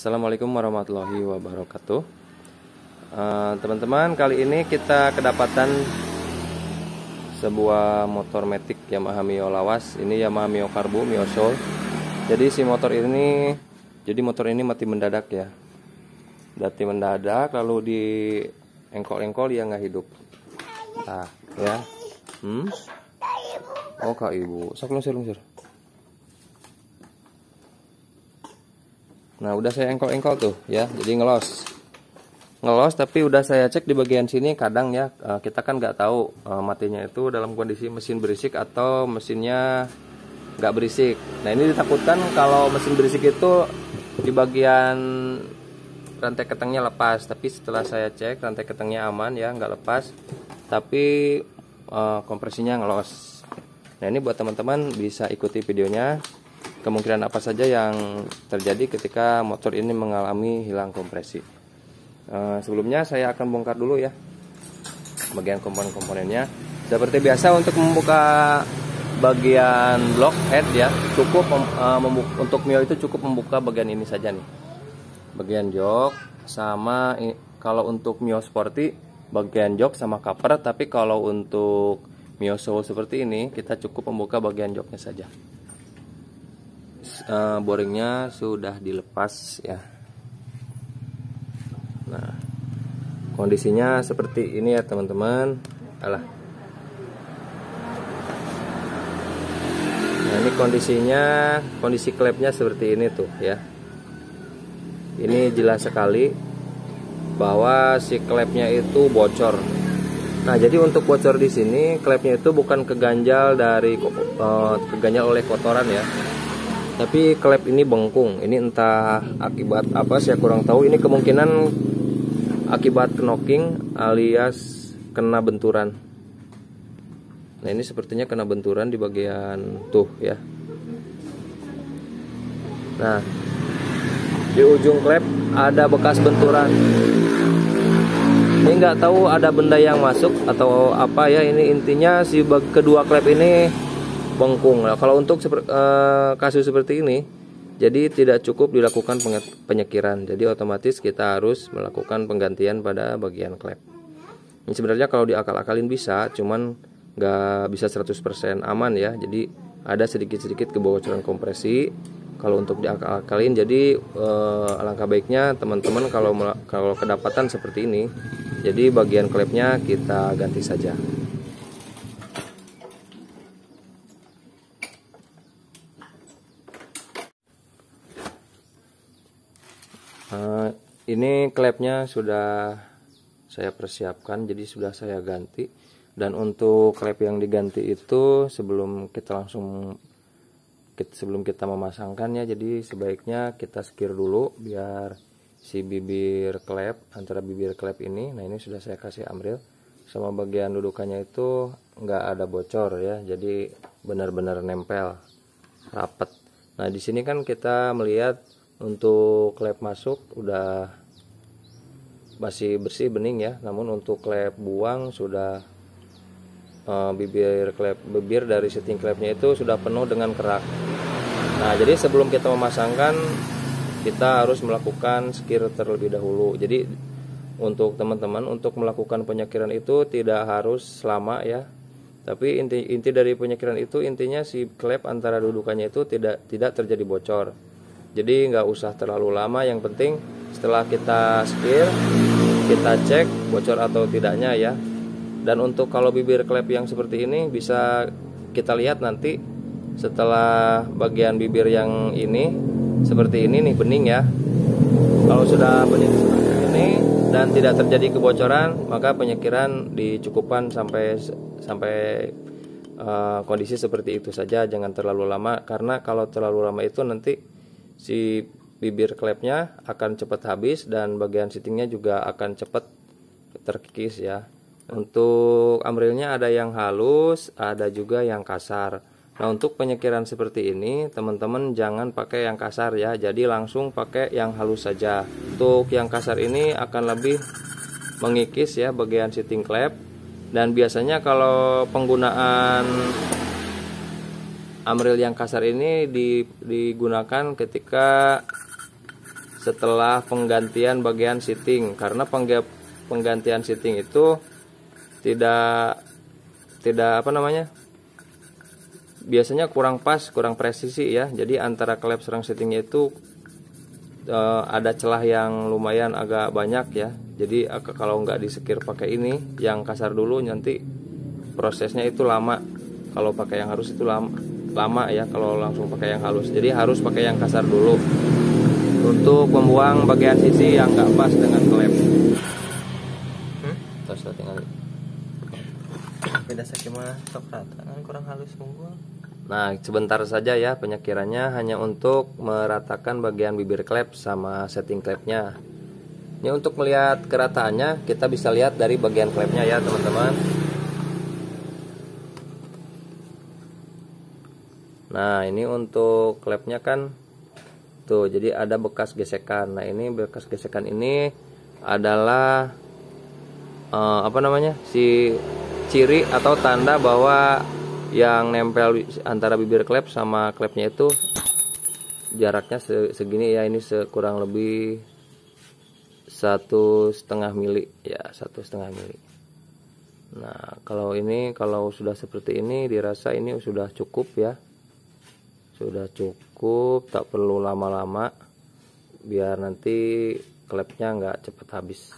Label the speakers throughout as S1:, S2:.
S1: Assalamualaikum warahmatullahi wabarakatuh. Eh, Teman-teman kali ini kita kedapatan sebuah motor metik Yamaha Mio lawas. Ini Yamaha Mio Karbu Mio Soul Jadi si motor ini Jadi motor ini mati mendadak ya. Mati mendadak lalu di engkol-engkol ya nggak hidup. Nah ya. Hmm? Oh kak ibu. Sok lungsur lungsur Nah udah saya engkol-engkol tuh ya. Jadi ngelos. Ngelos tapi udah saya cek di bagian sini Kadang ya eh, kita kan nggak tahu eh, matinya itu dalam kondisi mesin berisik Atau mesinnya nggak berisik. Nah ini ditakutkan kalau mesin berisik itu Di bagian rantai ketengnya lepas. Tapi setelah saya cek rantai ketengnya aman ya nggak lepas. Tapi eh, kompresinya ngelos. Nah ini buat teman-teman bisa ikuti videonya kemungkinan apa saja yang terjadi ketika motor ini mengalami hilang kompresi. Uh, sebelumnya saya akan bongkar dulu ya bagian komponen-komponennya. Seperti biasa untuk membuka bagian block head ya cukup uh, untuk Mio itu cukup membuka bagian ini saja nih. Bagian jok sama kalau untuk Mio Sporty bagian jok sama cover tapi kalau untuk Mio seperti ini kita cukup membuka bagian joknya saja uh, boringnya sudah dilepas ya. Nah kondisinya seperti ini ya teman-teman. Alah. Nah ini kondisinya kondisi klepnya seperti ini tuh ya. Ini jelas sekali bahwa si klepnya itu bocor. Nah, jadi untuk bocor di sini klepnya itu bukan keganjal dari uh, keganjal oleh kotoran ya tapi klep ini bengkung. Ini entah akibat apa saya kurang tahu. Ini kemungkinan akibat knocking alias kena benturan. Nah ini sepertinya kena benturan di bagian tuh ya. Nah di ujung klep ada bekas benturan. Ini nggak tahu ada benda yang masuk atau apa ya. Ini intinya si kedua klep ini bengkung. Nah, kalau untuk uh, kasus seperti ini, jadi tidak cukup dilakukan penyekiran. Jadi otomatis kita harus melakukan penggantian pada bagian klep. Ini sebenarnya kalau diakal-akalin bisa, cuman nggak bisa 100% aman ya. Jadi ada sedikit-sedikit kebocoran kompresi. Kalau untuk diakal-akalin, jadi uh, alangkah baiknya teman-teman kalau kalau kedapatan seperti ini, jadi bagian klepnya kita ganti saja. Uh, ini klepnya sudah saya persiapkan jadi sudah saya ganti. Dan untuk klep yang diganti itu sebelum kita langsung sebelum kita memasangkannya jadi sebaiknya kita skir dulu biar si bibir klep antara bibir klep ini nah ini sudah saya kasih amril sama bagian dudukannya itu nggak ada bocor ya jadi benar-benar nempel rapet. Nah di sini kan kita melihat untuk klep masuk udah masih bersih bening ya. Namun untuk klep buang sudah uh, bibir klep bibir dari setting klepnya itu sudah penuh dengan kerak. Nah jadi sebelum kita memasangkan kita harus melakukan skir terlebih dahulu. Jadi untuk teman-teman untuk melakukan penyakiran itu tidak harus lama ya. Tapi inti inti dari penyakiran itu intinya si klep antara dudukannya itu tidak tidak terjadi bocor jadi nggak usah terlalu lama yang penting setelah kita skir kita cek bocor atau tidaknya ya. Dan untuk kalau bibir klep yang seperti ini bisa kita lihat nanti setelah bagian bibir yang ini seperti ini nih bening ya. Kalau sudah bening seperti ini dan tidak terjadi kebocoran maka penyekiran dicukupkan sampai sampai uh, kondisi seperti itu saja. Jangan terlalu lama karena kalau terlalu lama itu nanti si bibir klepnya akan cepat habis dan bagian sitingnya juga akan cepat terkikis ya. Untuk amrilnya ada yang halus ada juga yang kasar. Nah untuk penyekiran seperti ini teman-teman jangan pakai yang kasar ya. Jadi langsung pakai yang halus saja. Untuk yang kasar ini akan lebih mengikis ya bagian siting klep. Dan biasanya kalau penggunaan Amril yang kasar ini digunakan ketika setelah penggantian bagian seating. Karena penggantian seating itu tidak tidak apa namanya? Biasanya kurang pas kurang presisi ya. Jadi antara klep serang seatingnya itu uh, ada celah yang lumayan agak banyak ya. Jadi kalau nggak disekir pakai ini yang kasar dulu nanti prosesnya itu lama. Kalau pakai yang halus itu lama lama ya kalau langsung pakai yang halus jadi harus pakai yang kasar dulu untuk membuang bagian sisi yang nggak pas dengan klep hmm? terus tinggal
S2: beda sakit sok rata kan kurang halus membuang
S1: Nah, sebentar saja ya penyakirannya hanya untuk meratakan bagian bibir klep sama setting klepnya. Ini untuk melihat kerataannya kita bisa lihat dari bagian klepnya ya teman-teman. Nah, ini untuk klepnya kan tuh jadi ada bekas gesekan. Nah, ini bekas gesekan ini adalah uh, apa namanya? si ciri atau tanda bahwa yang nempel antara bibir klep sama klepnya itu jaraknya segini ya ini sekurang lebih satu setengah mili ya satu setengah mili nah kalau ini kalau sudah seperti ini dirasa ini sudah cukup ya sudah cukup tak perlu lama-lama biar nanti klepnya nggak cepat habis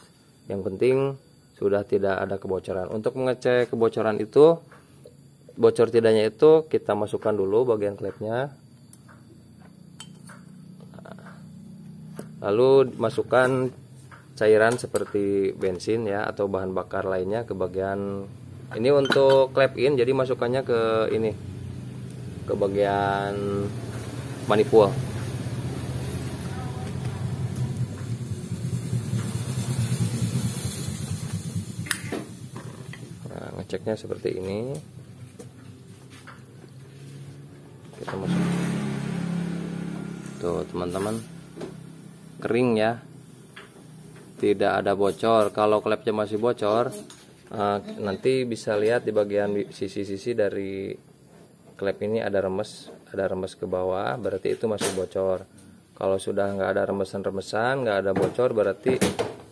S1: yang penting sudah tidak ada kebocoran. Untuk mengecek kebocoran itu bocor tidaknya itu kita masukkan dulu bagian klepnya. Lalu masukkan cairan seperti bensin ya atau bahan bakar lainnya ke bagian ini untuk klep in jadi masukannya ke ini ke bagian manifold ngeceknya seperti ini. Kita masuk. Tuh teman-teman. Kering ya. Tidak ada bocor. Kalau klepnya masih bocor uh, nanti bisa lihat di bagian sisi-sisi dari klep ini ada remes ada remes ke bawah berarti itu masih bocor. Kalau sudah nggak ada remesan-remesan nggak ada bocor berarti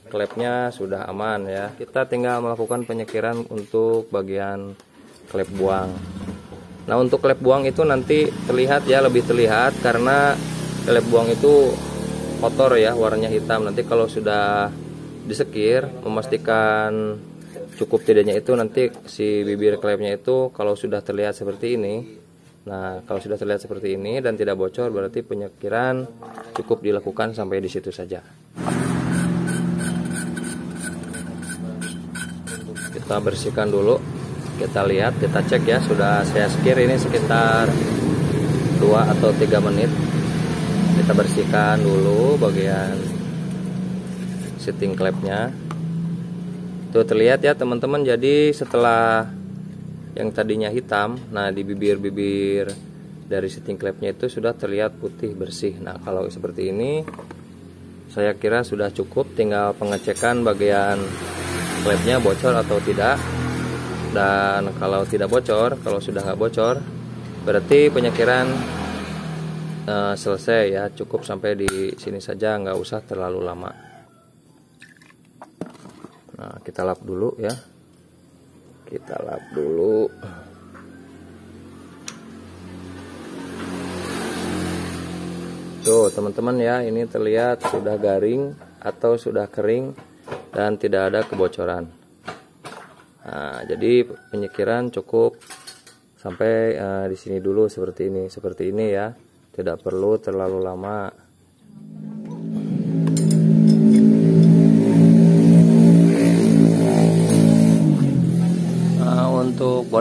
S1: klepnya sudah aman ya. Kita tinggal melakukan penyekiran untuk bagian klep buang. Nah untuk klep buang itu nanti terlihat ya lebih terlihat karena klep buang itu kotor ya warnanya hitam. Nanti kalau sudah disekir memastikan cukup tidaknya itu nanti si bibir klepnya itu kalau sudah terlihat seperti ini nah kalau sudah terlihat seperti ini dan tidak bocor berarti penyekiran cukup dilakukan sampai di situ saja. Kita bersihkan dulu. Kita lihat kita cek ya. Sudah saya skir ini sekitar 2 atau 3 menit. Kita bersihkan dulu bagian setting klepnya tuh terlihat ya teman-teman. Jadi setelah yang tadinya hitam nah di bibir-bibir dari setting klepnya itu sudah terlihat putih bersih. Nah kalau seperti ini saya kira sudah cukup tinggal pengecekan bagian klepnya bocor atau tidak. Dan kalau tidak bocor kalau sudah nggak bocor berarti penyekiran uh, selesai ya cukup sampai di sini saja nggak usah terlalu lama. Nah kita lap dulu ya kita lap dulu tuh teman-teman ya ini terlihat sudah garing atau sudah kering dan tidak ada kebocoran. Nah, jadi penyekiran cukup sampai uh, di sini dulu seperti ini, seperti ini ya. Tidak perlu terlalu lama. Nah,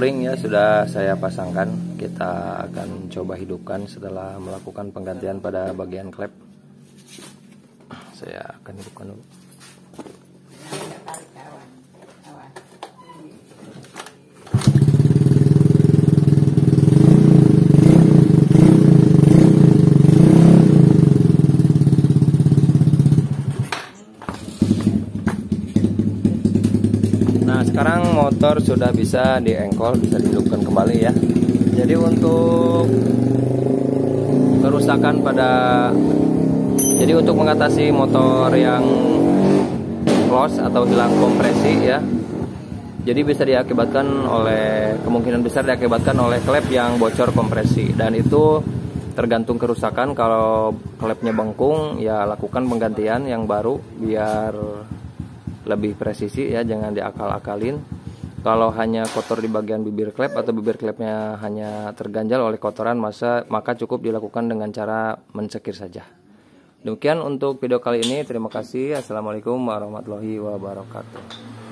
S1: ya sudah saya pasangkan. Kita akan coba hidupkan setelah melakukan penggantian pada bagian klep. Saya akan hidupkan dulu. Motor sudah bisa diengkol bisa dihidupkan kembali ya. Jadi untuk kerusakan pada Jadi untuk mengatasi motor yang loss atau hilang kompresi ya. Jadi bisa diakibatkan oleh kemungkinan besar diakibatkan oleh klep yang bocor kompresi. Dan itu tergantung kerusakan. Kalau klepnya bengkung ya lakukan penggantian yang baru biar lebih presisi ya jangan diakal-akalin kalau hanya kotor di bagian bibir klep atau bibir klepnya hanya terganjal oleh kotoran masa maka cukup dilakukan dengan cara mencekir saja Demikian untuk video kali ini. Terima kasih. Assalamualaikum warahmatullahi wabarakatuh.